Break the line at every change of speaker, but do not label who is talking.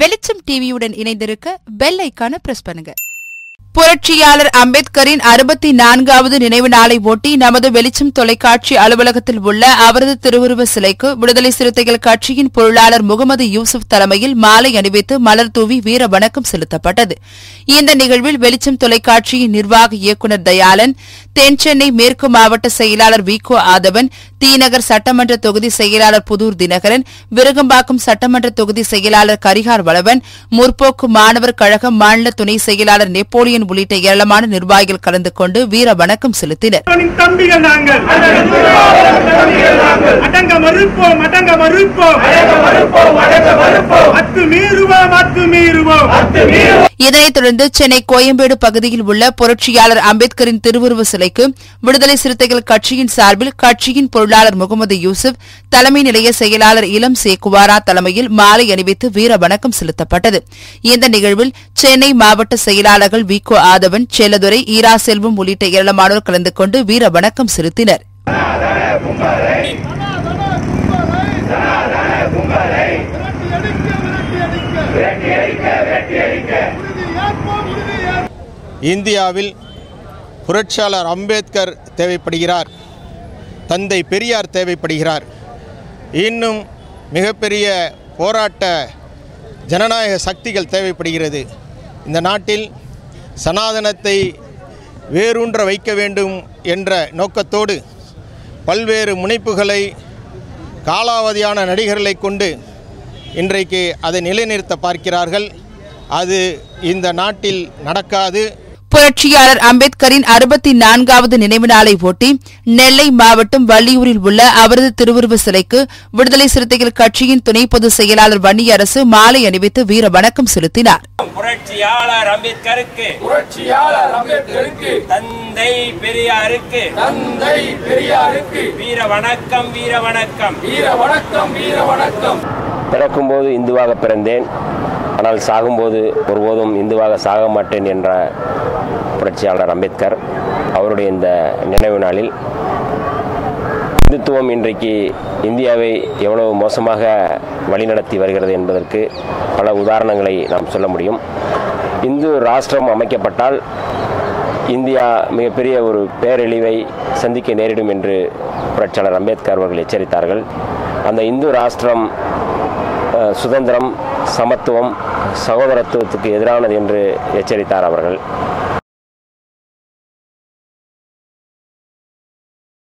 வெளிச்சம் டிவியுடன் இணைந்திருக்க பெல் ஐக்கான பிரஸ் பண்ணுங்க. புரட்சியாளர் அம்பேத்கரின் அறுபத்தி நான்காவது நினைவு நாளை ஒட்டி நமது வெளிச்சம் தொலைக்காட்சி அலுவலகத்தில் உள்ள அவரது திருவுருவ சிலைக்கு விடுதலை சிறுத்தைகள் கட்சியின் பொருளாளர் முகமது யூசுப் தலைமையில் மாலை அணிவித்து மலர் தூவி வீர வணக்கம் செலுத்தப்பட்டது. இந்த நிகழ்வில் வெளிச்சம் தொலைக்காட்சியின் நிர்வாக இயக்குநர் தயாளன் தென்சென்னை மேற்கு மாவட்ட செயலாளர் விகோ ஆதவன் தீநகர் சட்டமன்ற தொகுதி செயலாளர் புதூர் தினகரன் விருகம்பாக்கம் சட்டமன்ற தொகுதி செயலாளர் கரிகார் வளவன் முற்போக்கு மாணவர் கழகம் மாநில துணை செயலாளர் நெப்போலியன் உள்ளிட்ட ஏராளமான நிர்வாகிகள் கலந்து கொண்டு வீர வணக்கம் செலுத்தினர்.
தம்பிகள் நாங்கள். அடங்க மறுப்போம் அடங்க மறுப்போம்.
இதனைத் தொடர்ந்து சென்னை கோயம்பேடு பகுதியில் உள்ள புரட்சியாளர் அம்பேத்கரின் திருவுருவ சிலைக்கு விடுதலை சிறுத்தைகள் கட்சியின் சார்பில் கட்சியின் பொருளாளர் முகமது யூசுப் தலைமை நிலைய செயலாளர் இளம் சேக்குவாரா தலைமையில் மாலை அணிவித்து வீர வணக்கம் செலுத்தப்பட்டது. இந்த நிகழ்வில் சென்னை மாவட்ட செயலாளர்கள் விகோ ஆதவன் செல்லதுரை ஈரா செல்வம் உள்ளிட்ட ஏராளமானோர் கலந்து கொண்டு வீர வணக்கம் செலுத்தினர்.
இந்தியாவில் புரட்சியாளர் அம்பேத்கர் தேவைப்படுகிறார். தந்தை பெரியார் தேவைப்படுகிறார். இன்னும் மிகப்பெரிய போராட்ட ஜனநாயக சக்திகள் தேவைப்படுகிறது. இந்த நாட்டில் சனாதனத்தை வேரூன்ற வைக்க வேண்டும் என்ற நோக்கத்தோடு பல்வேறு முனைப்புகளை காலாவதியான நடிகர்களை கொண்டு இன்றைக்கு அதை நிலைநிறுத்த பார்க்கிறார்கள். அது இந்த நாட்டில் நடக்காது.
புரட்சியாளர் அம்பேத்கரின் அறுபத்தி நான்காவது நினைவு நாளை ஒட்டி நெல்லை மாவட்டம் வள்ளியூரில் உள்ள அவரது திருவுருவ சிலைக்கு விடுதலை சிறுத்தைகள் கட்சியின் துணை பொதுச் செயலாளர் வன்னியரசு மாலை அணிவித்து வீர வணக்கம் செலுத்தினார்.
புரட்சியாளர் அம்பேத்கருக்கு
புரட்சியாளர் அம்பேத்கருக்கு
தந்தை பெரியாருக்கு
தந்தை பெரியாருக்கு
வீர வணக்கம் வீர வணக்கம்.
வீர வணக்கம் வீர வணக்கம்.
பிறக்கும்போது இந்துவாக பிறந்தேன். ஆனால் சாகும்போது ஒருபோதும் இந்துவாக சாக மாட்டேன் என்ற புரட்சியாளர் அம்பேத்கர் அவருடைய இந்த நினைவு நாளில் இந்துத்துவம் இன்றைக்கு இந்தியாவை எவ்வளவு மோசமாக வழிநடத்தி வருகிறது என்பதற்கு பல உதாரணங்களை நாம் சொல்ல முடியும். இந்து ராஷ்டிரம் அமைக்கப்பட்டால் இந்தியா மிகப்பெரிய ஒரு பேரழிவை சந்திக்க நேரிடும் என்று புரட்சியாளர் அம்பேத்கர் அவர்கள் எச்சரித்தார்கள். அந்த இந்து ராஷ்டிரம் சுதந்திரம் சமத்துவம் சகோதரத்துவத்துக்கு எதிரானது என்று எச்சரித்தார் அவர்கள்.